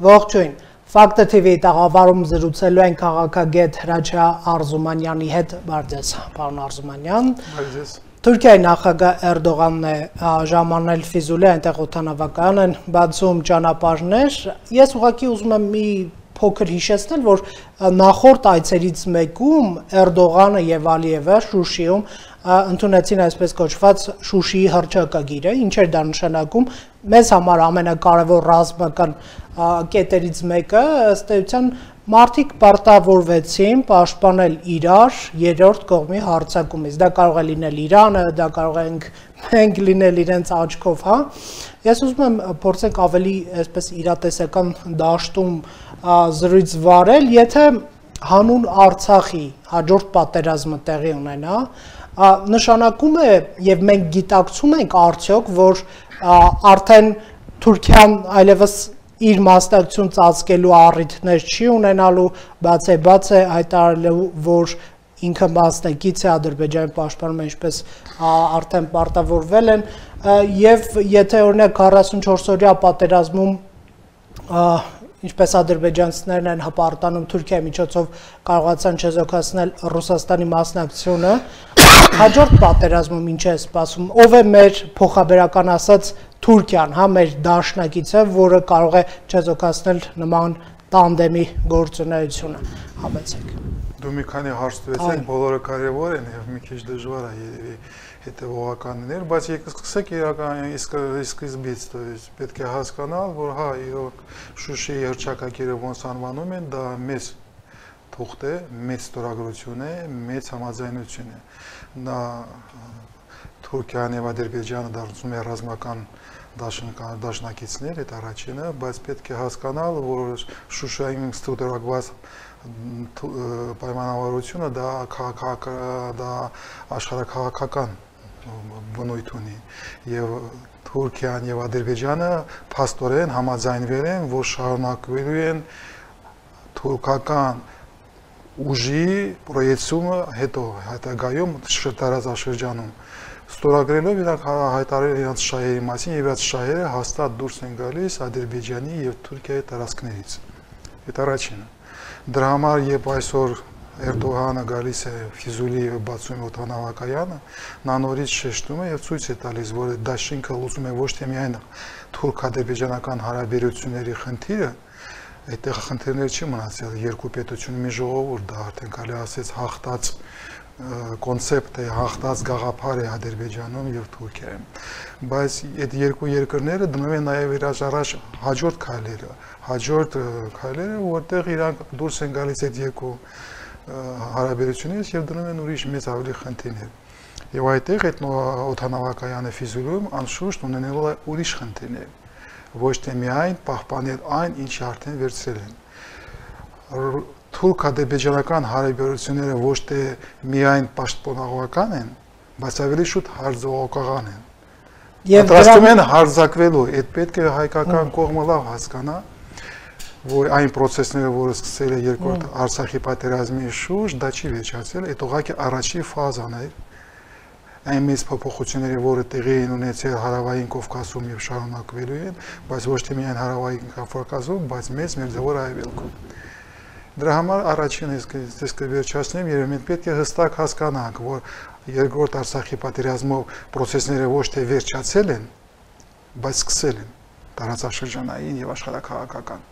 Ողջույն։ Ֆակտը TV տաղավարում զրուցելու են քաղաքագետ Հրաչյա Արզումանյանի հետ, բարձես, պարոն Արզումանյան։ Բարձես։ Թուրքիայի նախագահ Էրդողանն է ժամանել Ֆիզուլի, այնտեղ օթանավական են բացում ճանապարհներ։ Ես ուղղակի ուզում եմ մի փոքր հիշեցնել, որ նախորդ այցերից մեկում Էրդողանը եւ Ալիևը Շուշիում ընդունեցին այսպես կոչված Շուշիի հրճակագիրը, ինչ էր դա նշանակում մեզ համար ամենակարևոր ռազմական կետերից մեկը ըստ էության մարդիկ պարտավորվեցին պաշտպանել իրար երրորդ կողմի հարձակումից։ Դա կարող է լինել Իրանը, դա կարող ենք մենք լինել իրենց աչքով, հա։ Ես ուզում եմ փորձենք ավելի այսպես իրատեսական դաշտում զրույց վարել, եթե հանուն Արցախի հաջորդ պատերազմը տեղի ունենա, նշանակում է եւ մենք գիտակցում ենք արդյոք, որ արդեն Թուրքիան այլևս իր մասնակցություն ծածկելու առիթներ չի ունենալու, բաց է բաց է հայտարարելու, որ ինքը մասնակից է Ադրբեջանի պաշտպանում, ինչպես արդեն պարտավորվել են, եւ եթե օրինակ 44 օրյա պատերազմում ինչպես ադրբեջանցիներն են հպարտանում Թուրքիայի միջոցով կարողացան չեզոքացնել Ռուսաստանի մասնակցությունը հաջորդ պատերազմում ինչ է սպասում ով է մեր փոխաբերական ասած Թուրքիան հա մեր դաշնակիցը որը կարող է չեզոքացնել նման տանդեմի գործունեությունը համեցեք դու մի քանի հարց տվեցեք բոլորը կարևոր են եւ մի քիչ դժվար է երևի հետևողականներ, բայց եկեք սկսենք իրական իսկ սկզբից, то есть պետք է հասկանալ, որ հա իրոք Շուշիի հրճակագիրը ոնց անվանում են, դա մեծ թուղթ է, մեծ ստորագրություն է, մեծ համաձայնություն է։ Նա Թուրքիան եւ Ադրբեջանը դարձում է ռազմական դաշնակիցներ, այդ առաջինը, բայց պետք է հասկանալ, որ Շուշայում ստորագրված պայմանավորությունը դա քաղաքական դա աշխարհակաղակական բնույթ ունի եւ Թուրքիան եւ Ադրբեջանը փաստորեն համաձայնվել են, որ շարունակվելու են թուրքական ուժի պրոյեկցումը հետո հետագայում տարածաշրջանում ստորագրելով իրանք հայտարարել իրենց շահերի մասին եւ այդ շահերը հաստատ դուրս են գալիս Ադրբեջանի եւ Թուրքիայի տարածքներից։ Այդ առաջինը։ Դրա համար երբ այսօր Էրդողանը գալիս է Ֆիզուլի բացում օտանավակայանը, նա նորից շեշտում է եւ ցույց է տալիս, որ դա շինքը լուծում է ոչ թե միայն թուրք-ադրբեջանական հարաբերությունների խնդիրը, այդտեղ խնդիրներ չի մնացել երկու պետություն մի ժողովուրդ, դա արդեն կարելի ասեց հաղթած կոնցեպտ է, հաղթած գաղափար է Ադրբեջանում եւ Թուրքիայում։ Բայց այդ երկու երկրները դնում են նաեւ իրար առաջ հաջորդ քայլերը, հաջորդ քայլերը, որտեղ իրանք դուրս են գալիս այդ երկու հարաբերությունից եւ դնում են ուրիշ մեծ ավելի խնդիրներ։ Եվ այդտեղ այդ օթանավակայանը ֆիզուլում անշուշտ ունենալու է ուրիշ խնդիրներ, ոչ թե միայն պահպանել այն, ինչ արդեն վերցրել են։ Թուրք-ադրբեջանական հարաբերությունները ոչ թե միայն պաշտպանողական են, բայց ավելի շուտ հարձողական են։ Եվ դրանում են հարձակվելու, այդ պետք է հայկական կողմը լավ հասկանա, որ այն process-ները, որը սկսել է երկրորդ Արցախի պատերազմի շուրջ, դա չի վերջացել, այդ ուղղակի առաջի ֆազան է այն մեծ փոփոխությունները, որը տեղի են ունեցել հարավային Կովկասում եւ շարունակվելու են, բայց ոչ թե միայն հարավային Կովկասում, բայց մեծ մերձավոր արևելքում։ Դրա համար առաջին ես կվերջացնեմ, երբ մենք պետք է հստակ հասկանանք, որ երկրորդ Արցախի պատերազմով process-ները ոչ թե վերջացել են, բայց սկսել են տարածաշրջանային եւ աշխարհակաղակական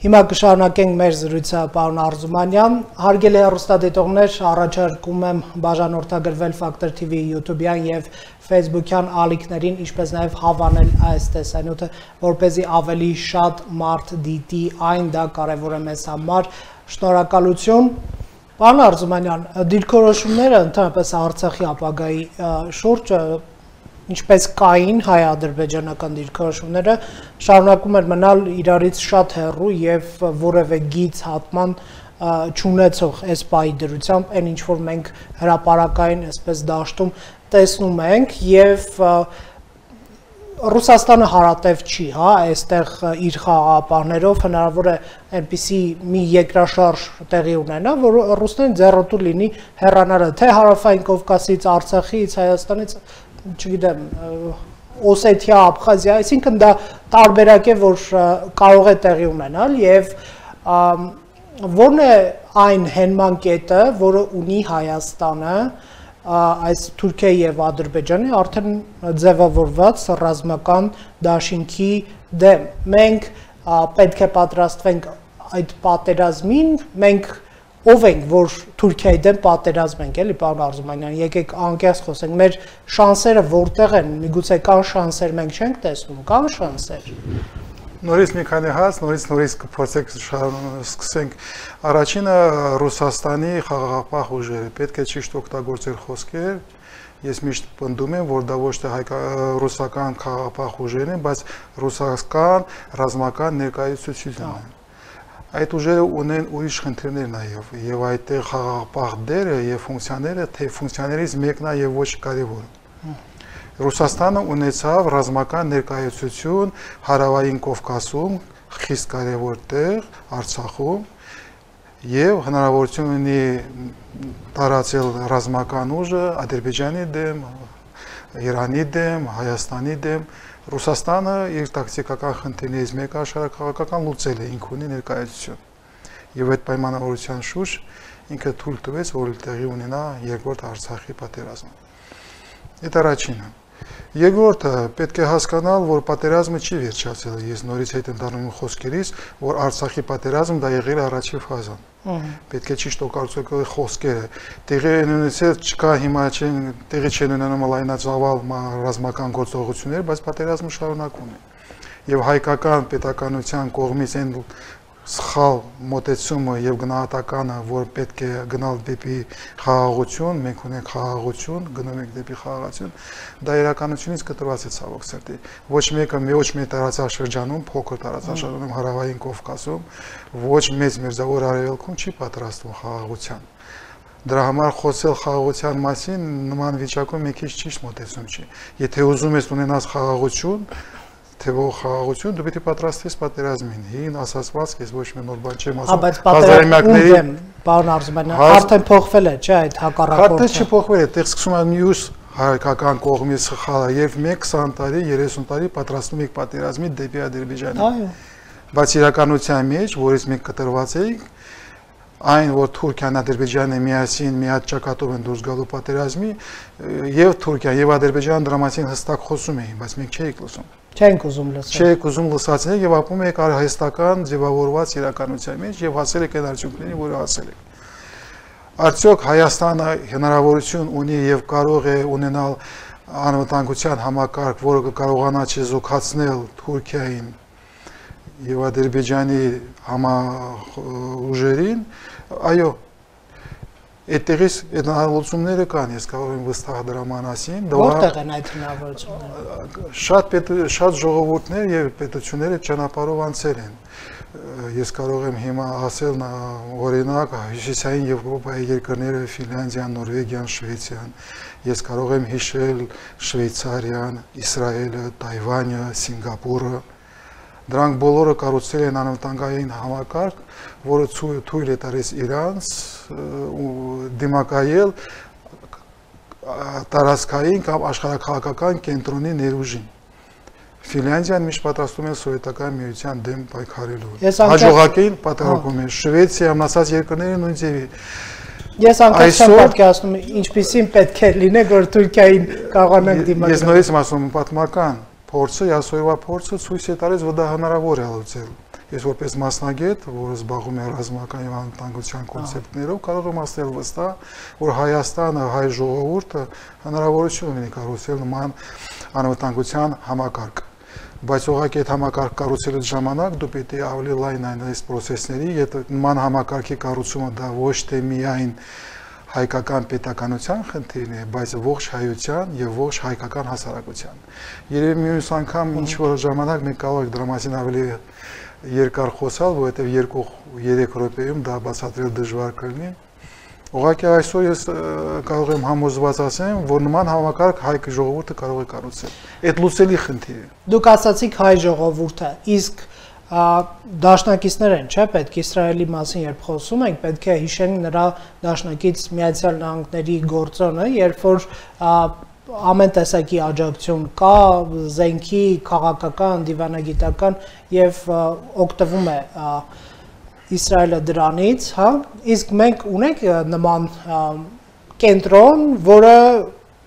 Հիմա կշարունակենք մեր զրույցը պարոն Արզումանյան։ Հարգելի հեռուստադիտողներ, առաջարկում եմ բաժանորդագրվել Factor TV YouTube-յան եւ Facebook-յան ալիքներին, ինչպես նաեւ հավանել այս տեսանյութը, որ เป զի ավելի շատ մարդ դիտի այն, դա կարեւոր է մեզ համար։ Շնորհակալություն։ Պարոն Արզումանյան, դիրքորոշումները ընդհանրապես Արցախի ապագայի շուրջ ինչպես կային հայ-ադրբեջանական դիրքորոշումները, շարունակում էր մնալ իրարից շատ հեռու եւ որևէ գից հատման չունեցող այս պայի դրությամբ, այն ինչ որ մենք հրաապարակային այսպես դաշտում տեսնում ենք եւ Ռուսաստանը հարատև չի, հա, այստեղ իր խաղապարներով հնարավոր է այնպիսի մի երկրաշարժ տեղի ունենա, որ ռուսներն ձեռոտու լինի հեռանալը թե հարավային Կովկասից, Արցախից, Հայաստանից չգիտեմ, Օսեթիա, Աբխազիա, այսինքն դա տարբերակ է, որ կարող է տեղի ունենալ եւ որն է այն հենման կետը, որը ունի Հայաստանը այս Թուրքիայի եւ Ադրբեջանի արդեն ձևավորված ռազմական դաշինքի դեմ։ Մենք պետք է պատրաստվենք այդ պատերազմին, մենք ով ենք, որ Թուրքիայի դեմ պատերազմ ենք, էլի, պարոն Արզումանյան, եկեք անկեղծ խոսենք, մեր շանսերը որտեղ են, միգուցե կան շանսեր, մենք չենք տեսնում, կան շանսեր։ Նորից մի քանի հաց, նորից նորից կփորձենք սկսենք։ Առաջինը Ռուսաստանի խաղաղապահ ուժերը պետք է ճիշտ օգտագործել խոսքեր, ես միշտ պնդում եմ, որ դա ոչ թե հայկա ռուսական խաղաղապահ ուժերն են, բայց ռուսական ռազմական ներկայացությունն է այդ ուժերը ունեն ուրիշ խնդիրներ նաև եւ այդտեղ խաղաղապահ դերը եւ ֆունկցիաները թե ֆունկցիաներից մեկն է եւ ոչ կարեւոր Ռուսաստանը ունեցավ ռազմական ներկայացություն հարավային Կովկասում խիստ կարևոր տեղ Արցախում եւ հնարավորություն ունի տարածել ռազմական ուժը Ադրբեջանի դեմ, Իրանի դեմ, Հայաստանի դեմ, Ռուսաստանը իր տակտիկական խնդիրներից մեկը աշխարհակաղակական լուծել է ինք ունի ներկայացություն։ Եվ այդ պայմանավորության շուրջ ինքը թույլ տվեց, որ տեղի ունենա երկրորդ Արցախի պատերազմը։ Այդ առաջինը։ Երկրորդը պետք է հասկանալ, որ պատերազմը չի վերջացել։ Ես նորից հետ ընդառնում եմ խոսքերից, որ Արցախի պատերազմը դա եղել է առաջին ֆազան։ Պետք է ճիշտ օգտագործել խոսքերը։ Տեղի ունեցել չկա հիմա չեն տեղի չեն ունենում լայնածավալ ռազմական գործողություններ, բայց պատերազմը շարունակվում է։ Եվ հայկական պետականության կողմից այն սխալ մոտեցումը եւ գնահատականը, որ պետք է գնալ դեպի խաղաղություն, մենք ունենք խաղաղություն, գնում ենք դեպի խաղաղություն, դա իրականությունից կտրված է ցավոք սրտի։ Ոչ մեկը ոչ մի տարածաշրջանում, փոքր տարածաշրջանում հարավային Կովկասում, ոչ մեծ մերձավոր արևելքում չի պատրաստվում խաղաղության։ Դրա համար խոսել խաղաղության մասին նման վիճակում մի քիչ ճիշտ մոտեցում չի։ Եթե ուզում ես ունենալ խաղաղություն, թե ո խաղաղություն դու պետք է պատրաստվես պատերազմին։ Հին ասացված ես ոչ մի նոր բան չեմ ասում։ Բայց պատերազմների պարոն Արզումանյան արդեն փոխվել է, չէ՞ այդ հակառակորդը։ Հատը չփոխվել է, այդտեղ սկսում է մյուս հայկական կողմից սխալը եւ 1-20 տարի, 30 տարի պատրաստում եք պատերազմի դեպի Ադրբեջանը։ Այո։ Բայց իրականության մեջ, որից մենք կտրված էինք, այն որ Թուրքիան Ադրբեջանը միասին մի հատ ճակատով են դուրս գալու պատերազմի եւ Թուրքիան եւ Ադրբեջանը դրա մասին հստակ խոսում էին, բայց մենք չէինք լսում։ Չենք ուզում լսել։ Չենք ուզում լսածնել եւ ապում եք արհեստական ձևավորված իրականության մեջ եւ հասել եք այն արդյունքներին, որը հասել եք։ Արդյոք Հայաստանը հնարավորություն ունի եւ կարող է ունենալ անվտանգության համակարգ, որը կարողանա չզոքացնել Թուրքիային եւ Ադրբեջանի համա ուժերին, այո, այդտեղից այդ հնարավորությունները կան, ես կարող եմ վստահ դրա մանասին։ Որտեղ են այդ հնարավորությունները։ Շատ պետ շատ ժողովուրդներ եւ պետությունները ճանապարհով անցել են։ Ես կարող եմ հիմա ասել օրինակ հյուսիսային Եվրոպայի երկրները Ֆինլանդիան, Նորվեգիան, Շվեյցիան։ Ես կարող եմ հիշել Շվեյցարիան, Իսրայելը, Թայվանը, Սինգապուրը, Դրանք բոլորը կառուցել են անվտանգային համակարգ, որը թույլ է տալիս իրանց դիմակայել տարածքային կամ աշխարհակաղակական կենտրոնի ներուժին։ Ֆինլանդիան միշտ պատրաստում է սովետական միության դեմ պայքարելու։ Հաջողակին պատրաստում է Շվեյցիա, ամնացած երկրները նույն ձևի։ Ես անգամ չեմ պատկերացնում ինչպեսին պետք է լինի, որ Թուրքիային կարողանանք դիմակայել։ Ես նորից ասում պատմական փորձը, այսօրվա փորձը ցույց է տալիս, որ դա հնարավոր է լուծել։ Ես որպես մասնագետ, որը զբաղվում է ռազմական եւ անվտանգության կոնցեպտներով, կարող եմ ասել վստահ, որ Հայաստանը, հայ ժողովուրդը հնարավորություն ունի կառուցել նման անվտանգության համակարգ բայց ուղղակի այդ համակարգ կառուցելու ժամանակ դու պետք է ավելի լայն այնպես process-ների, եթե նման համակարգի կառուցումը դա ոչ թե միայն հայկական պետականության խնդիրն է, բայց ողջ հայության եւ ողջ հայկական հասարակության։ Երևի մյուս անգամ ինչ որ ժամանակ մենք կարող ենք դրա մասին ավելի երկար խոսալ, որովհետեւ 2-3 րոպեում դա բացատրել դժվար կլինի։ Ուղղակի այսօր ես կարող եմ համոզված ասեմ, որ նման համակարգ հայ ժողովուրդը կարող է կառուցել։ Այդ լուսելի խնդիր է։ Դուք ասացիք հայ ժողովուրդը, իսկ դաշնակիցներ են, չէ՞, պետք Իսրայելի մասին երբ խոսում ենք, պետք է հիշենք նրա դաշնակից Միացյալ Նահանգների գործոնը, երբ որ ամեն տեսակի աջակցություն կա, զենքի, քաղաքական, դիվանագիտական եւ օգտվում է Իսրայելը դրանից, հա, իսկ մենք ունենք նման կենտրոն, որը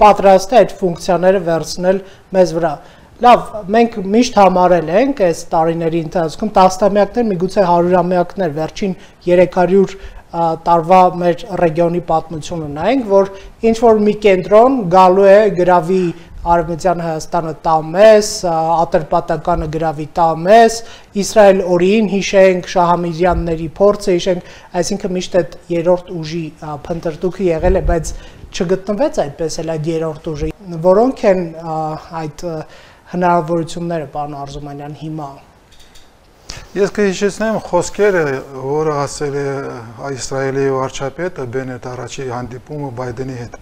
պատրաստ է այդ ֆունկցիաները վերցնել մեզ վրա։ Լավ, մենք միշտ համարել ենք այս տարիների ընթացքում տասնամյակներ, միգուցե 100-ամյակներ, վերջին 300 տարվա մեր ռեգիոնի պատմությունը նայենք, որ ինչ որ մի կենտրոն գալու է գրավի Արևմտյան Հայաստանը տա մեզ, Ատրպատականը գրավի տա մեզ, Իսրայել օրին հիշենք, Շահամիրյանների փորձը հիշենք, այսինքն միշտ այդ երրորդ ուժի փնտրտուքը եղել է, բայց չգտնվեց այդպես էլ այդ երրորդ ուժը։ Որոնք են այդ հնարավորությունները, պարոն Արզումանյան, հիմա Ես կհիշեցնեմ խոսքերը, որը ասել է Իսրայելի վարչապետը Բենետ առաջի հանդիպումը Բայդենի հետ։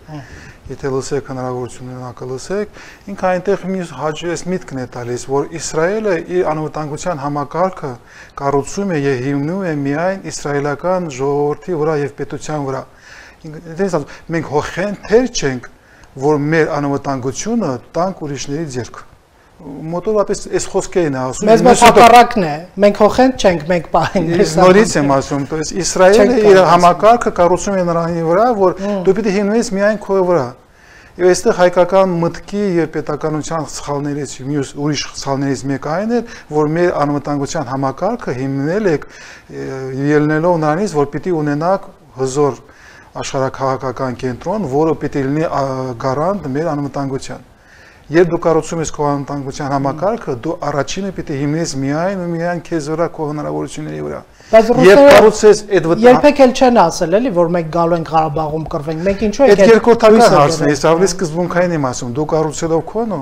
Եթե լսեք հնարավորություն ունենաք լսեք, ինքը այնտեղ մի հաջողես միտքն է տալիս, որ Իսրայելը իր անվտանգության համակարգը կառուցում է եւ հիմնում է միայն իսրայելական ժողովրդի վրա եւ պետության վրա։ Դες մենք հոխեն թեր չենք, որ մեր անվտանգությունը տանք ուրիշների ձեռք մոտավորապես այս խոսքերն է ասում։ Մեզ մոտ հակառակն է։ Մենք հոխենք չենք, մենք պահենք։ Ես նորից եմ ասում, այս Իսրայելը իր համակարգը կառուցում է նրանի վրա, որ դու պիտի հենվես միայն քո վրա։ Եվ այստեղ հայկական մտքի եւ պետականության սխալներից մյուս ուրիշ սխալներից մեկը այն է, որ մեր անվտանգության համակարգը հիմնել է ելնելով նրանից, որ պիտի ունենանք հզոր աշխարհակահաղական կենտրոն, որը պիտի լինի գարանտ մեր անվտանգության։ Երբ դու կառուցում ես քո անվտանգության համակարգը, դու առաջինը պիտի հիմնես միայն ու միայն քեզ վրա քո հնարավորությունների վրա։ Երբ կառուցես այդ վտանգ Երբեք էլ չեն ասել էլի, որ մենք գալու ենք Ղարաբաղում կռվենք։ Մենք ինչու ենք այդ երկրորդական հարցն է, ես ավելի սկզբունքային եմ ասում, դու կառուցելով քոնո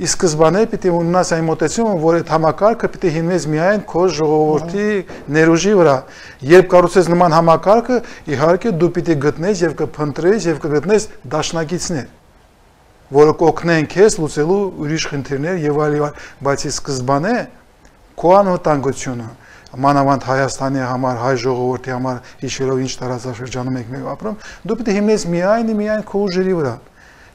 Իսկ սկզբանե պիտի ունենաս այն մոտեցումը, որ այդ համակարգը պիտի հիմնես միայն քո ժողովրդի ներուժի վրա։ Երբ կառուցես նման համակարգը, իհարկե դու պիտի գտնես եւ կփնտրես եւ կգտնես դաշնակիցներ որը կօգնեն քեզ լուծելու ուրիշ խնդիրներ եւ այլ բայց ի սկզբանե քո անվտանգությունը մանավանդ Հայաստանի համար, հայ ժողովրդի համար հիշելով ինչ տարածաշրջանում եք մենք ապրում, դու պետք է հիմնես միայն միայն քո ուժերի վրա։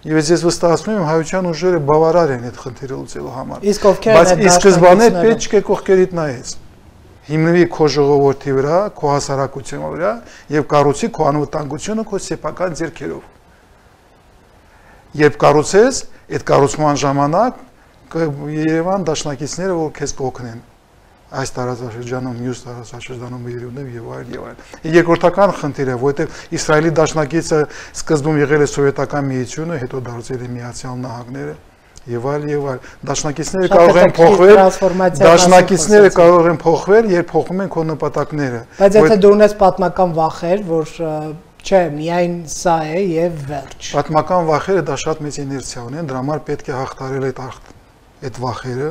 Եվ ես վստահացնում եմ հայության ուժերը բավարար են այդ խնդիրը լուծելու համար։ Իսկ ովքեր են այդ Բայց սկզբանե պետք է կողքերիդ նայես հիմնվի քո ժողովրդի վրա, քո հասարակության վրա եւ կառուցի քո անվտանգությունը քո սեփական ձեռքերով երբ կառուցես, այդ կառուցման ժամանակ Երևան դաշնակիցները որ քեզ կօգնեն այս տարածաշրջանում, մյուս տարածաշրջանում երևնեմ եւ այլ եւ այլ։ Երկրորդական խնդիրը, որովհետեւ Իսրայելի դաշնակիցը սկզբում եղել է սովետական միությունը, հետո դարձել է Միացյալ Նահանգները եւ այլ եւ այլ։ Դաշնակիցները կարող են փոխվել, դաշնակիցները կարող են փոխվել, երբ փոխում են քո նպատակները։ Բայց եթե դու ունես պատմական վախեր, որ Չէ, միայն սա է եւ վերջ։ Պատմական վախերը դա շատ մեծ իներցիա ունեն, դրա համար պետք է հաղթարել այդ այդ վախերը,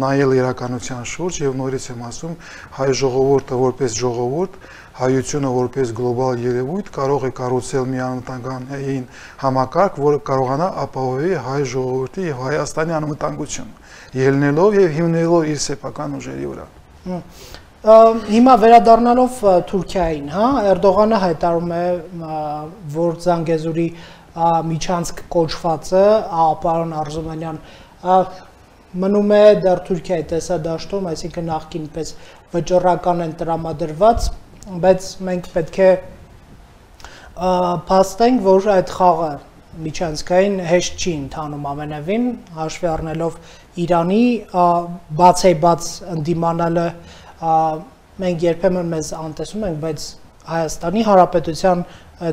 նայել իրականության շուրջ եւ նորից եմ ասում, հայ ժողովուրդը որպես ժողովուրդ, հայությունը որպես գլոբալ երևույթ կարող է կառուցել մի անվտանգային համակարգ, որը կարողանա ապահովի հայ ժողովրդի եւ Հայաստանի անվտանգությունը, ելնելով եւ հիմնելով իր սեփական ուժերի վրա։ Հիմա վերադառնալով Թուրքիային, հա, Էրդողանը հայտարարում է, որ Զանգեզուրի միջանցք կոչվածը, պարոն Արզումանյան, մնում է դեռ Թուրքիայի տեսադաշտում, այսինքն նախքին պես վճռական են տրամադրված, բայց մենք պետք է փաստենք, որ այդ խաղը միջանցքային հեշտ չի ընթանում ամենևին, հաշվի առնելով Իրանի բացեբաց ընդդիմանալը մենք երբեմն մեզ անտեսում ենք, բայց Հայաստանի Հանրապետության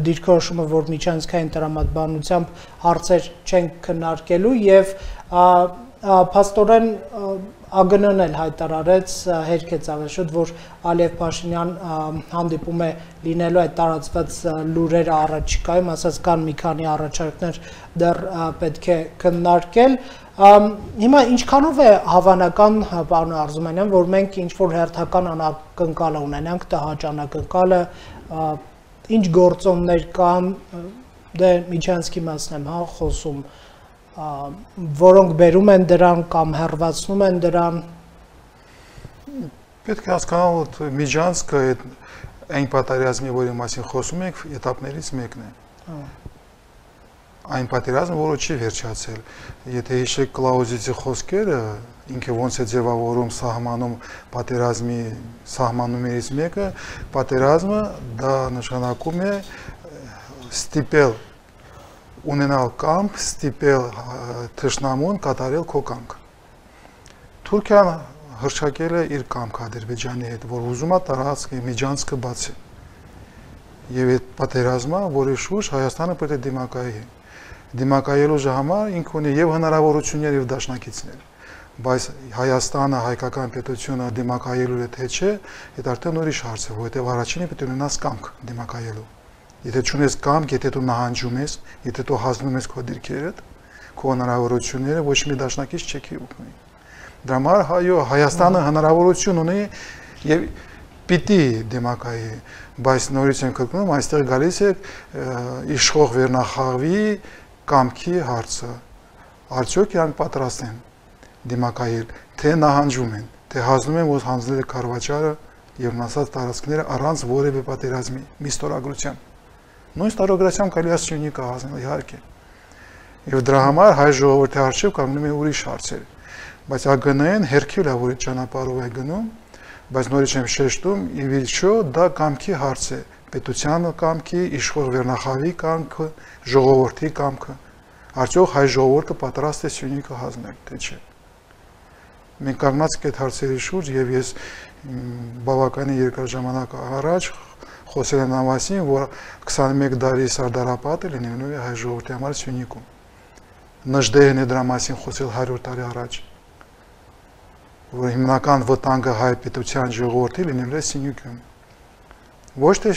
դիրքորոշումը, որ միջանցքային տրամադրությամբ հարցեր չեն քննարկելու եւ փաստորեն ԱԳՆ-ն էլ հայտարարեց հերքեց ավեշուտ, որ Ալիև Փաշինյան հանդիպում է լինելու այդ տարածված լուրերը առաջիկայում, ասած կան մի քանի առաջարկներ դեռ պետք է քննարկել։ Հիմա ինչքանով է հավանական, պարոն Արզումանյան, որ մենք ինչ որ հերթական անակնկալ ունենանք տհաճանակնկալը, ինչ գործոններ կան, դե Միչանսկի մասն եմ հա խոսում, որոնք բերում են դրան կամ հերվածնում են դրան պետք է հասկանալ որ Միջանսկը այդ այն պատերազմի, որի մասին խոսում ենք, этаպներից մեկն է։ Այն պատերազմը, որը չի վերջացել։ Եթե հիշեք Կլաուզիցի խոսքերը, ինքը ոնց է ձևավորում սահմանում պատերազմի սահմանումներից մեկը, պատերազմը դա նշանակում է ստիպել ունենալ կամք, ստիպել թշնամուն կատարել քո կամքը։ Թուրքիան հրճակել է իր կամքը Ադրբեջանի հետ, որ ուզում է տարածքը միջանցքը բացի։ Եվ այդ պատերազմը, որի շուրջ Հայաստանը պետք է դիմակայի։ Դիմակայելու համար ինքը ունի եւ հնարավորություններ եւ դաշնակիցներ բայց Հայաստանը, հայկական պետությունը դիմակայելու է թե չէ, այդ արդեն ուրիշ հարց է, որովհետև առաջինը պետք է ունենաս կամք դիմակայելու։ Եթե չունես կամք, եթե դու նահանջում ես, եթե դու հանձնում ես քո դիրքերդ, քո հնարավորությունները ոչ մի դաշնակից չեք օգնի։ Դրա համար հայո Հայաստանը հնարավորություն ունի եւ պիտի դեմակայի, բայց նորից են կրկնում, այստեղ գալիս է իշխող վերնախավի կամքի հարցը։ Արդյոք իրանք պատրաստ են դիմակայել, թե նահանջում են, թե հանձնում են, որ հանձնել է Խարվաճարը եւ մնացած տարածքները առանց որևէ պատերազմի մի ստորագրության։ Նույն ստորագրությամբ կարելի է Սյունիքը հանձնել իհարկե։ Եվ դրա համար հայ ժողովրդի արժեվ կանգնում է ուրիշ հարցեր։ Բայց ԱԳՆ-ն հերքիլ է, որ այդ ճանապարհով է գնում, բայց նորից եմ շեշտում, ի վերջո դա կամքի հարց է, պետության կամքի, իշխող վերնախավի կամքը, ժողովրդի կամքը։ Արդյոք հայ ժողովուրդը պատրաստ է Սյունիքը հանձնել, թե չէ մենք կանգնած այդ հարցերի շուրջ եւ ես բավականին երկար ժամանակ առաջ խոսել եմ նամասին, որ 21 դարի սարդարապատը լինելու է հայ ժողովրդի համար Սյունիքում։ Նժդեհն է դրա մասին խոսել 100 տարի առաջ որ հիմնական վտանգը հայ պետության ժողովրդի լինելու է Սյունիքում ոչ թե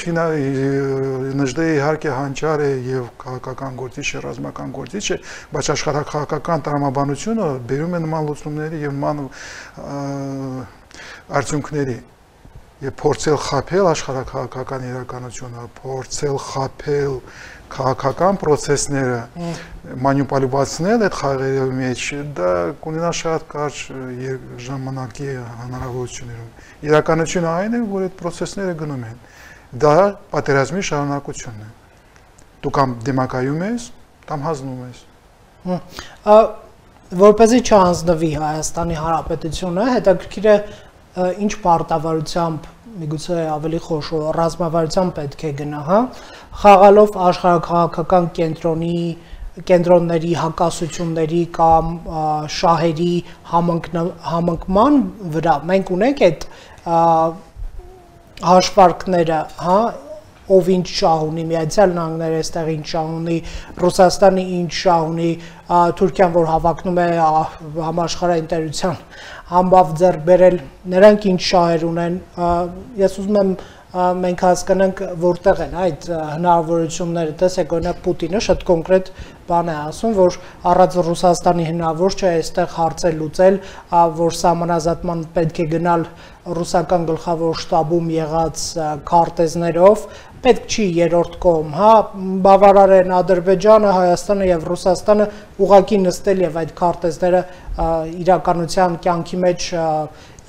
նժդե իհարկե հանճար է եւ քաղաքական գործիչ է, ռազմական գործիչ է, բայց աշխարհակաղակական տրամաբանությունը բերում է նման լուծումների եւ նման արդյունքների եւ փորձել խაფել աշխարհակահաղական իրականությունը, փորձել խაფել քաղաքական process-ները, մանիպուլյացնել այդ խաղերի մեջ, դա կունենա շատ կարճ ժամանակի հնարավորություններում։ Իրականությունը այն է, որ այդ process-ները գնում են։ Դա պատերազմի շարունակությունն է։ Դու կամ դեմակայում ես, կամ հանձնում ես։ Ա որպեսզի չհանձնվի Հայաստանի Հանրապետությունը, հետաքրքիր է ինչ պարտավարությամբ միգուցե ավելի խոշոր ռազմավարությամբ պետք է գնա, հա, խաղալով աշխարհակաղակական կենտրոնի կենտրոնների հակասությունների կամ շահերի համընկման վրա մենք ունենք այդ հաշվարկները, հա, ով ինչ շահ ունի, Միացյալ Նահանգները այստեղ ինչ շահ ունի, Ռուսաստանը ինչ շահ ունի, Թուրքիան որ հավակնում է համաշխարհային տերության համբավ ձեռ բերել, նրանք ինչ շահեր ունեն, ես ուզում եմ մենք հասկանանք որտեղ են այդ հնարավորությունները տեսեք օրինակ Պուտինը շատ կոնկրետ բան է ասում որ առանց Ռուսաստանի հնարավոր չէ այստեղ հարցեր լուծել որ համանազատման պետք է գնալ ռուսական գլխավոր շտաբում եղած քարտեզներով պետք չի երրորդ կողմ, հա, բավարար են Ադրբեջանը, Հայաստանը եւ Ռուսաստանը ուղակի նստել եւ այդ քարտեզները իրականության կյանքի մեջ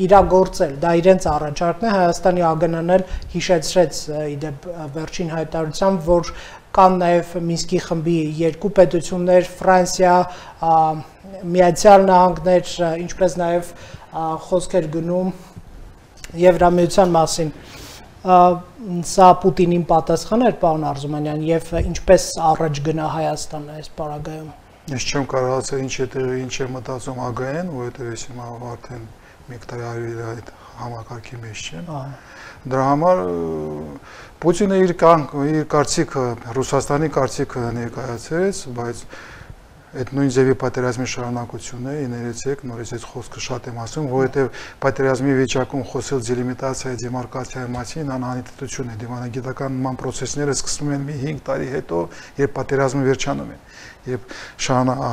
իրագործել։ Դա իրենց առաջարկն է Հայաստանի ԱԳՆ-ն էլ հիշեցրեց իդեպ վերջին հայտարարությամբ, որ կան նաև Մինսկի խմբի երկու պետություններ, Ֆրանսիա, Միացյալ Նահանգներ, ինչպես նաև խոսքեր գնում Եվրամիության մասին սա Պուտինին պատասխան էր պարոն Արզումանյան եւ ինչպես առաջ գնա Հայաստանը այս պարագայում Ես չեմ կարողացել ինչ է տեղի ինչ է մտածում ԱԳՆ, որովհետեւ ես հիմա արդեն մեկ տարի արվել այդ համակարգի մեջ չեմ։ Դրա համար Պուտինը իր կան իր կարծիքը, Ռուսաստանի կարծիքը ներկայացրեց, բայց այդ նույն ձևի պատերազմի շարունակությունն է, ներեցեք, նորից այս խոսքը շատ եմ ասում, որովհետև պատերազմի վիճակում խոսել դելիմիտացիայի, դեմարկացիայի մասին անհանիտություն է, դիվանագիտական նման process-ները սկսվում են մի 5 տարի հետո, երբ պատերազմը վերջանում է եւ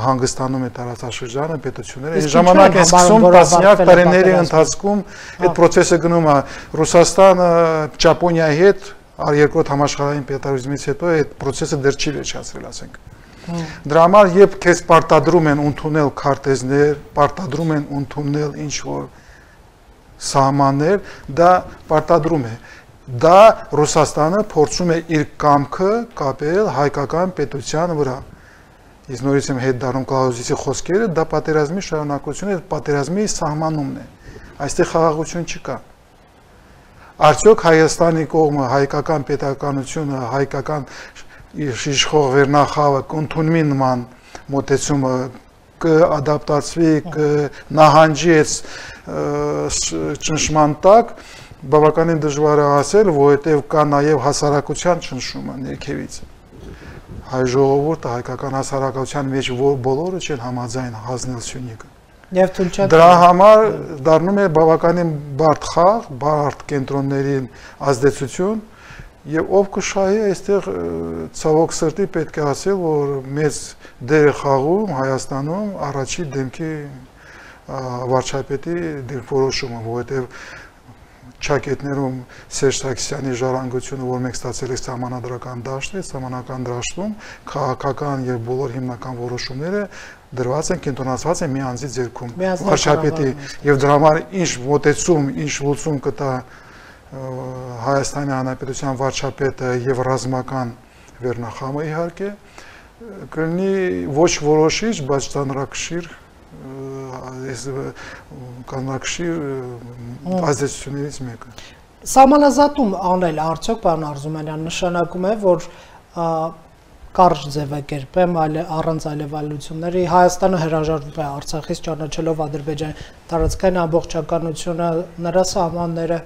հանգստանում է տարածաշրջանը պետությունները այս ժամանակ է սկսում տասնյակ տարիների ընթացքում այդ process-ը գնում է Ռուսաստանը Ճապոնիայի հետ երկրորդ համաշխարհային պետարիզմից հետո այդ process-ը դեռ չի վերջացրել ասենք Դրա համար երբ քեզ պարտադրում են ընդունել քարտեզներ, պարտադրում են ընդունել ինչ որ սահմաններ, դա պարտադրում է դա Ռուսաստանը փորձում է իր կամքը կապել հայկական պետության վրա Իսկ նորից եմ հետ դառնում Կլաուզիսի խոսքերը, դա պատերազմի շարունակությունն է, պատերազմի սահմանումն է։ Այստեղ խաղաղություն չկա։ Արդյոք Հայաստանի կողմը, հայկական պետականությունը, հայկական իշխող վերնախավը կընդունի նման մոտեցումը կադապտացվի, կնահանջի այս ճնշման տակ, բավականին դժվար է ասել, որովհետև կա նաև հասարակության ճնշումը ներքևից։ Հայ ժողովուրդը հայկական հասարակության մեջ բոլորը չեն համաձայն հանձնել Սյունիքը։ Եվ չէ։ Դրա համար դառնում է բավականին բարդ խաղ, բարդ կենտրոններին ազդեցություն, Եվ ով կշահի այստեղ ցավոք սրտի պետք է ասել, որ մեծ դեր է խաղում Հայաստանում առաջի դեմքի վարչապետի դիրքորոշումը, որովհետև ճակետներում Սերժ Սարգսյանի ժառանգությունը, որ մենք ստացել ենք համանadrական դաշտ է, համանական դաշտում քաղաքական եւ բոլոր հիմնական որոշումները դրված են կենտրոնացված են մի անձի ձեռքում վարչապետի եւ դրա համար ինչ մոտեցում, ինչ լուծում կտա Հայաստանի Հանրապետության վարչապետը եւ ռազմական վերնախամը իհարկե կլինի ոչ որոշիչ, բայց ծանրակշիռ այս կաննակշիռ ազդեցություններից մեկը։ Սամանազատում անել արդյոք պարոն Արզումանյան նշանակում է, որ կարճ ձևակերպեմ այլ առանց այլևալությունների Հայաստանը հրաժարվում է Արցախից ճանաչելով Ադրբեջանի տարածքային ամբողջականությունը նրա սահմանները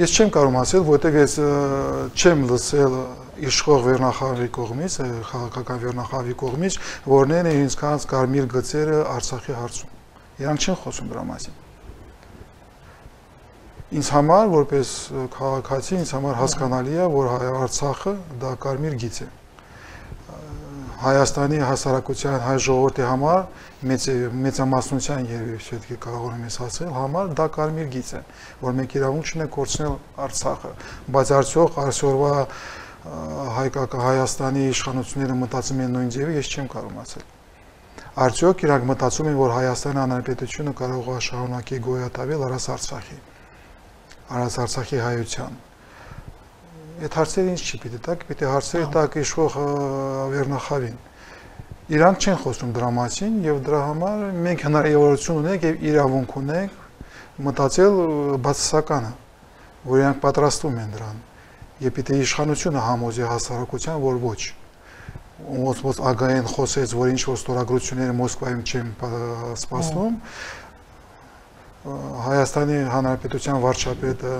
Ես չեմ կարող ասել, որովհետև ես չեմ լսել իշխող վերնախավի կողմից, քաղաքական վերնախավի կողմից, որներն են կանց կարմիր գծերը Արցախի հարցում։ Իրանք չեն խոսում դրա մասին։ Ինձ համար, որպես քաղաքացի, ինձ համար հասկանալի է, որ Արցախը դա կարմիր գիծ է։ Հայաստանի հասարակության հայ ժողովրդի համար մեծ մեծամասնության երևի պետք է կարողանամ ես ասել, համար դա կարմիր գիծ է, որ մենք իրավունք չունենք կորցնել Արցախը, բայց արդյոք այսօրվա հայկական Հայաստանի իշխանությունները մտածում են նույն ձևի, ես չեմ կարող ասել։ Արդյոք իրանք մտածում են, որ Հայաստանի Հանրապետությունը կարող է շարունակի գոյատևել առանց Արցախի։ Առանց Արցախի հայության այդ հարցերը ինչ չի պիտի տակ, պիտի հարցերը տակ իշխող վերնախավին իրանք չեն խոսում դրա մասին եւ դրա համար մենք հնարավորություն ունենք եւ իրավունք ունենք մտածել բացասականը, որ իրանք պատրաստվում են դրան։ Եվ պիտի իշխանությունը համոզի հասարակության, որ ոչ ոնց ոնց ագային խոսեց, որ ինչ որ ստորագրությունները Մոսկվայում չեն սպասվում, Հայաստանի Հանրապետության վարչապետը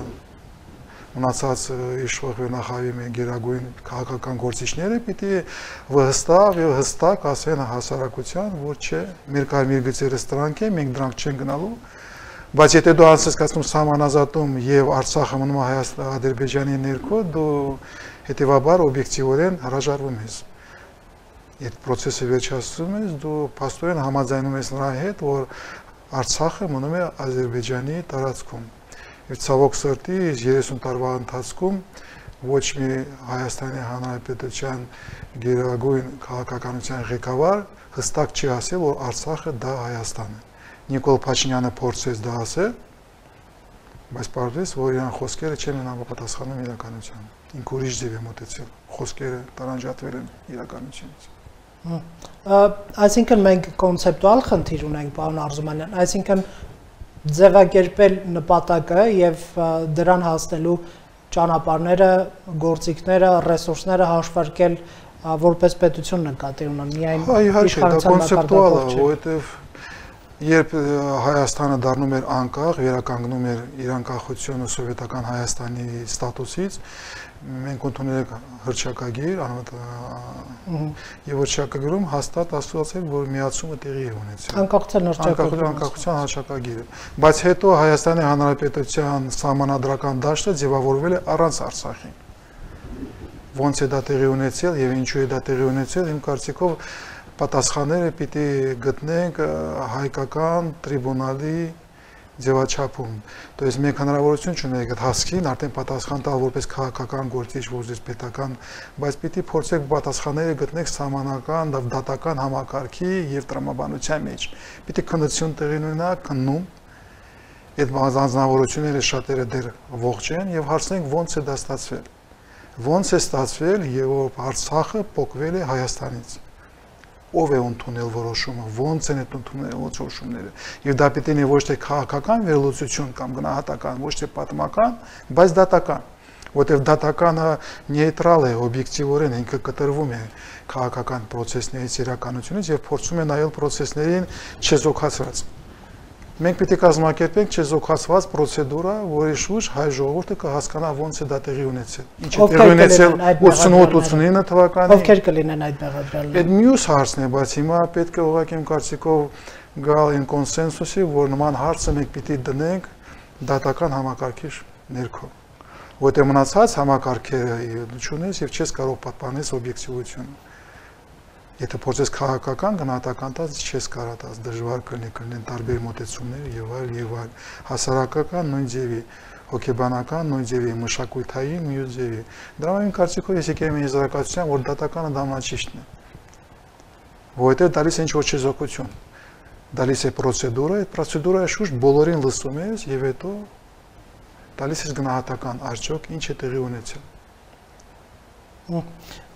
մնացած իշխող վերնախավի մեր գերագույն քաղաքական գործիչները պիտի վստահ եւ հստակ ասեն հասարակության, որ չէ, մեր կարմիր գծերը ստրանք է, մենք դրանք չեն գնալու, բայց եթե դու անցկացնում սահմանազատում եւ Արցախը մնում է Հայաստան Ադրբեջանի ներքո, դու հետեւաբար օբյեկտիվորեն հրաժարվում ես այդ process-ը վերջացնում ես, դու փաստորեն համաձայնում ես նրա հետ, որ Արցախը մնում է Ադրբեջանի տարածքում Եվ ցավոք սրտի 30 տարվա ընթացքում ոչ մի Հայաստանի Հանրապետության գերագույն քաղաքականության ղեկավար հստակ չի ասել, որ Արցախը դա Հայաստան է։ Նիկոլ Փաշինյանը փորձեց դա ասել, բայց պարզվեց, որ իրան խոսքերը չեն համապատասխանում իրականությանը։ Ինք ուրիշ ձև է մտածել։ Խոսքերը տարանջատվել են իրականությունից։ Այսինքն մենք կոնցեպտուալ խնդիր ունենք, պարոն Արզումանյան, այսինքն ձևակերպել նպատակը եւ դրան հասնելու ճանապարհները, գործիքները, ռեսուրսները հաշվարկել որպես պետություն նկատի ունեն միայն իշխանության կոնցեպտուալ է, որովհետեւ երբ Հայաստանը դառնում էր անկախ, վերականգնում էր իր անկախությունը սովետական Հայաստանի ստատուսից, մենք ընդունել հրճակագիր, անվտ եւ հրճակագրում հաստատ ասացել, որ միացումը տեղի է ունեցել։ Անկախության հրճակագիրը։ Անկախության հրճակագիրը։ Բայց հետո Հայաստանի Հանրապետության սահմանադրական դաշտը ձևավորվել է առանց Արցախի։ Ոնց է դա տեղի ունեցել եւ ինչու է դա տեղի ունեցել, իմ կարծիքով պատասխանները պիտի գտնենք հայկական տրիբունալի ձևաչափում։ То есть մենք հնարավորություն չունենք այդ հասկին արդեն պատասխան տալ որպես քաղաքական գործիչ, որպես պետական, բայց պիտի փորձենք պատասխանները գտնենք սահմանական, դատական համակարգի եւ տրամաբանության մեջ։ Պիտի քննություն տեղի ունենա, քննում այդ անձնավորությունները շատերը դեռ ողջ են եւ հարցնենք ո՞նց է դա ստացվել։ Ո՞նց է ստացվել եւ որ Արցախը փոկվել է Հայաստանից։ ով է ընդունել որոշումը, ո՞նց են այդ ընդունել որոշումները։ Եվ դա պետք է ոչ թե քաղաքական վերլուծություն կամ գնահատական, ոչ թե պատմական, բայց դատական, որտեղ դատականը նեյտրալ է, օբյեկտիվորեն ինքը կտրվում է քաղաքական process-ներից, իրականությունից եւ փորձում է նայել process-ներին չեզոքացված մենք է կազմակերպենք չեզոքացված պրոցեդուրա, որի շուրջ հայ ժողովուրդը կհասկանա ոնց է դա տեղի ունեցել։ Ինչ է տեղի ունեցել 88-89 թվականին։ Ովքեր կլինեն այդ բաղադրալները։ Այդ մյուս հարցն է, բայց հիմա պետք է ուղղակի իմ կարծիքով գալ այն կոնսենսուսի, որ նման հարցը մենք պիտի դնենք դատական համակարգի ներքո որտեղ մնացած համակարգերը չունես եւ չես կարող պատկանես օբյեկտիվությունը Եթե փորձես քաղաքական գնահատական տալ, չես կարա տալ, դժվար կլինի կլինեն տարբեր մոտեցումներ եւ այլ եւ այլ։ Հասարակական նույն ձևի, հոգեբանական նույն ձևի, մշակութային մյուս ձևի։ Դրա համար կարծիքով ես եկել եմ եզրակացության, որ դատականը դամաճիշտն է։ Որովհետեւ դալիս է ինչ-որ չեզոքություն։ Դալիս է պրոցեդուրա, այդ պրոցեդուրայի շուրջ բոլորին լսում ես եւ հետո տալիս ես գնահատական արդյոք ինչ է տեղի ունեցել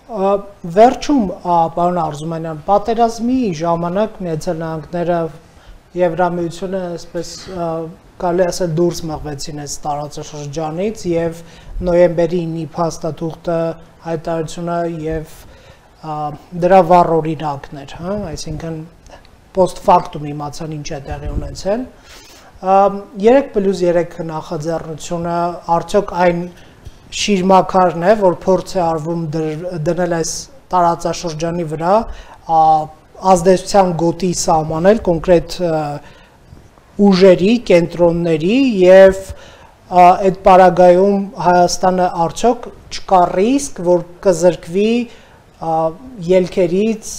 վերջում պարոն Արզումանյան պատերազմի ժամանակ Միացյալ Նահանգները Եվրամիությունը այսպես կարելի ասել դուրս մղվեցին այս տարածաշրջանից եւ նոյեմբերի 9-ի փաստաթուղթը հայտարարությունը եւ դրա վառ օրինակներ, հա, այսինքն post factum իմացան ինչ է տեղի ունեցել 3+3 նախաձեռնությունը արդյոք այն շիրմակարն է, որ փորձ է արվում դնել այս տարածաշրջանի վրա ազդեցության գոտի սահմանել կոնկրետ ուժերի, կենտրոնների եւ այդ պարագայում Հայաստանը արդյոք չկա ռիսկ, որ կզրկվի ելքերից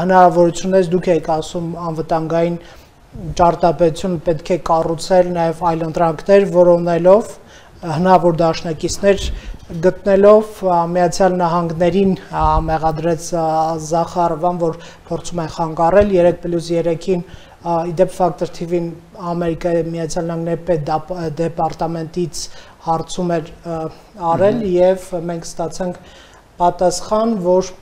հնարավորություններից դուք եք ասում անվտանգային ճարտապետություն պետք է կառուցել նաև այլ ընտրանքներ որոնելով հնարավոր դաշնակիցներ գտնելով Միացյալ Նահանգներին մեղադրեց Զախարովան, որ փորձում են խանգարել 3+3-ին իդեպ Factor TV-ին Ամերիկայի Միացյալ Նահանգների պետ դեպարտամենտից հարցում էր արել եւ մենք ստացանք պատասխան, որ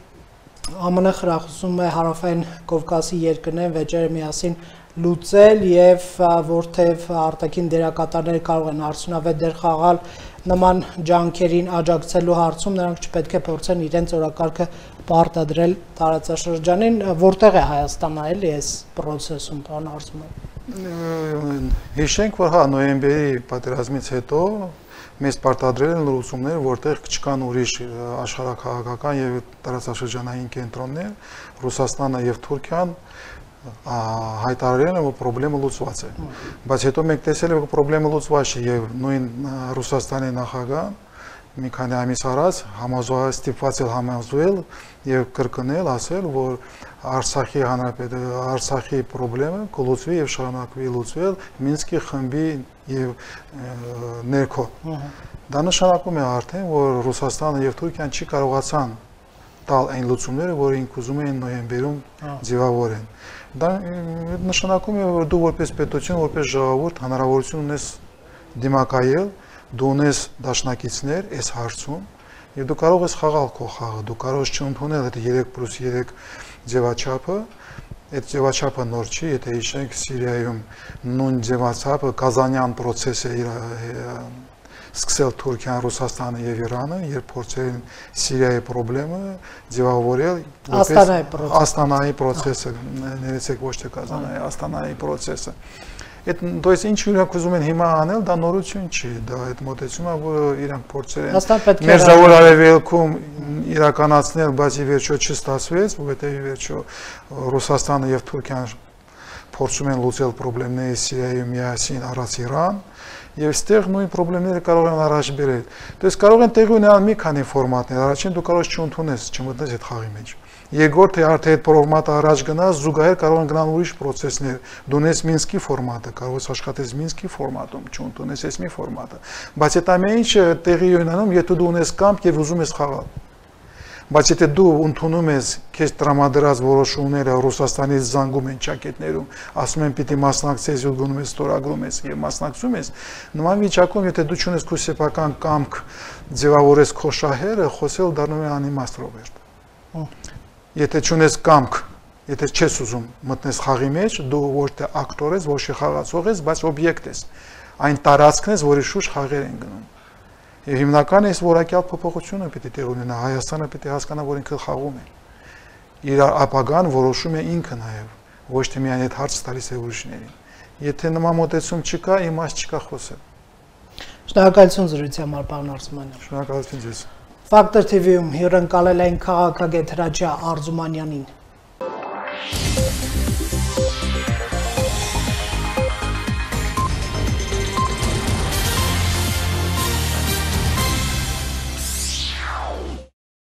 ԱՄՆ խրախուսում է հարավային Կովկասի երկրներին վեճերը միասին լուծել եւ որթեւ արտաքին դերակատարները կարող են արդյունավետ դեր խաղալ նման ջանքերին աջակցելու հարցում նրանք չպետք է փորձեն իրենց օրակարգը պարտադրել տարածաշրջանին որտեղ է Հայաստանը էլի այս process-ում բան արծում է հիշենք որ հա նոյեմբերի պատերազմից հետո մեզ պարտադրել են լուծումներ, որտեղ չկան ուրիշ աշխարհակաղակական եւ տարածաշրջանային կենտրոններ, Ռուսաստանը եւ Թուրքիան հայտարարել են, որ խնդրեմը լուծված է։ Բայց հետո մենք տեսել ենք, որ խնդրեմը լուծված չէ եւ նույն Ռուսաստանի նախագահ մի քանի ամիս առաջ համազոյ ստիպված էլ համազոյել եւ կրկնել ասել, որ Արցախի հանրապետ Արցախի խնդրեմը կլուծվի եւ շարունակվի լուծվել Մինսկի խմբի եւ ներքո։ Դա նշանակում է արդեն, որ Ռուսաստանը եւ Թուրքիան չի կարողացան տալ այն լուծումները, որոնք ուզում էին նոյեմբերում ձևավորեն։ Դա նշանակում է, որ դու որպես պետություն, որպես ժողովուրդ հնարավորություն ունես դիմակայել, դու ունես դաշնակիցներ այս հարցում եւ դու կարող ես խաղալ քո խաղը, դու կարող ես չընդունել այդ 3+3 ձևաչափը, այդ ձևաչափը նոր չի, եթե հիշենք Սիրիայում նույն ձևաչափը Կազանյան process-ը սկսել Թուրքիան, Ռուսաստանը եւ Իրանը, երբ փորձել են Սիրիայի խնդրեմը ձևավորել Աստանայի process-ը, Աստանայի process-ը, ներեցեք ոչ թե Կազանայի, Աստանայի process-ը։ Այդ то есть ինչ իրանք ուզում են հիմա անել, դա նորություն չի, դա այդ մոտեցումը, որը իրանք փորձել են մերձավոր արևելքում իրականացնել, բայց ի վերջո չստացվեց, որովհետեւ ի վերջո Ռուսաստանը եւ Թուրքիան փորձում են լուծել խնդիրները Սիրիայում միասին առած Իրան, եւ այստեղ նույն խնդիրները կարող են առաջ բերել։ Դες կարող են տեղի ունենալ մի քանի ֆորմատներ։ Առաջին դու կարող ես չընդունես, չմտնես այդ խաղի մեջ։ Երկրորդը արդեն այդ ֆորմատը առաջ գնաց, զուգահեռ կարող են գնալ ուրիշ process-ներ։ Դու ունես Մինսկի ֆորմատը, կարող ես աշխատես Մինսկի ֆորմատում, չընդունես այս մի ֆորմատը։ Բայց այդ ամեն ինչը տեղի ունենում, եթե դու ունես կամք եւ ուզում ես խաղալ բայց եթե դու ընդունում ես քեզ տրամադրած որոշումները Ռուսաստանից զանգում են ճակետներում, ասում են պիտի մասնակցես ու գնում ես ստորագրում ես եւ մասնակցում ես, նման վիճակում եթե դու չունես քո սեփական կամք ձևավորես քո շահերը, խոսել դառնում է անիմաստ Ռոբերտ։ Եթե չունես կամք Եթե չես ուզում մտնես խաղի մեջ, դու ոչ թե ակտոր ես, ոչ թե խաղացող ես, բայց օբյեկտ ես։ Այն տարածքն ես, որի շուրջ խաղեր են գնում։ Եվ հիմնական էս որակյալ փոփոխությունը պիտի տեղ ունենա, Հայաստանը պիտի հասկանա, որ ինքը խաղում է։ Իր ապագան որոշում է ինքը նաև, ոչ թե միայն այդ հարցը տալիս է ուրիշներին։ Եթե նման մոտեցում չկա, իմաստ չկա խոսել։ Շնորհակալություն զրույցի համար, պարոն Արզումանյան։ Շնորհակալություն ձեզ։ Factor TV-ում հյուրընկալել են քաղաքագետ Հրաչյա Արզումանյանին։